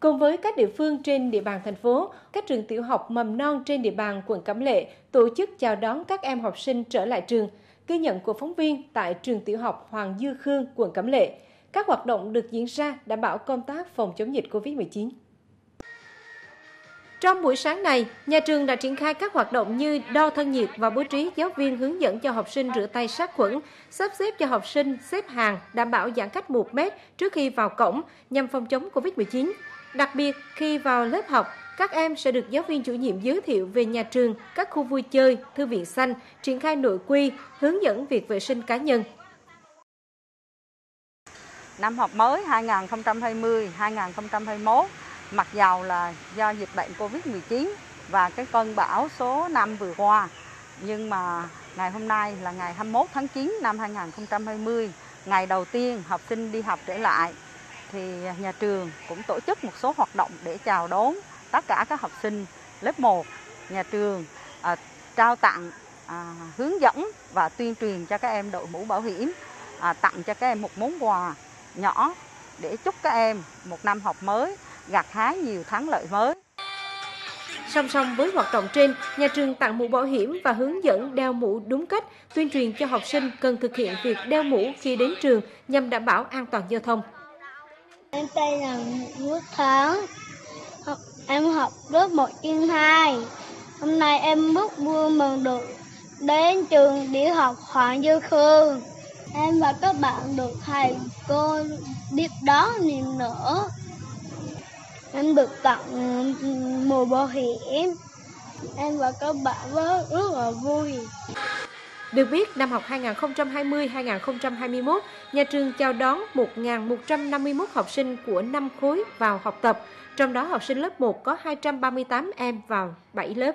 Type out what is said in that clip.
Cùng với các địa phương trên địa bàn thành phố, các trường tiểu học mầm non trên địa bàn quận Cẩm Lệ tổ chức chào đón các em học sinh trở lại trường. Ghi nhận của phóng viên tại trường tiểu học Hoàng Dư Khương, quận Cẩm Lệ. Các hoạt động được diễn ra đảm bảo công tác phòng chống dịch COVID-19. Trong buổi sáng này, nhà trường đã triển khai các hoạt động như đo thân nhiệt và bố trí giáo viên hướng dẫn cho học sinh rửa tay sát khuẩn, sắp xếp cho học sinh xếp hàng đảm bảo giãn cách 1 mét trước khi vào cổng nhằm phòng chống COVID-19. Đặc biệt, khi vào lớp học, các em sẽ được giáo viên chủ nhiệm giới thiệu về nhà trường, các khu vui chơi, thư viện xanh, triển khai nội quy, hướng dẫn việc vệ sinh cá nhân. Năm học mới 2020-2021 mặc dầu là do dịch bệnh Covid-19 và cái cơn bão số 5 vừa qua. Nhưng mà ngày hôm nay là ngày 21 tháng 9 năm 2020, ngày đầu tiên học sinh đi học trở lại thì nhà trường cũng tổ chức một số hoạt động để chào đón tất cả các học sinh lớp 1. Nhà trường à, trao tặng à, hướng dẫn và tuyên truyền cho các em đội mũ bảo hiểm, à, tặng cho các em một món quà nhỏ để chúc các em một năm học mới gặt hái nhiều thắng lợi mới. Song song với hoạt động trên, nhà trường tặng mũ bảo hiểm và hướng dẫn đeo mũ đúng cách, tuyên truyền cho học sinh cần thực hiện việc đeo mũ khi đến trường nhằm đảm bảo an toàn giao thông. Em tên là Nguyễn Thắng, em học lớp 1 chuyên 2. Hôm nay em rất vui mừng được đến trường đi học Hoàng Dư Khương. Em và các bạn được thầy cô biết đón niềm nữa. Em được tặng mùa bảo hiểm. Em và các bạn rất, rất là vui. Được biết, năm học 2020-2021, nhà trường chào đón 1.151 học sinh của 5 khối vào học tập, trong đó học sinh lớp 1 có 238 em vào 7 lớp.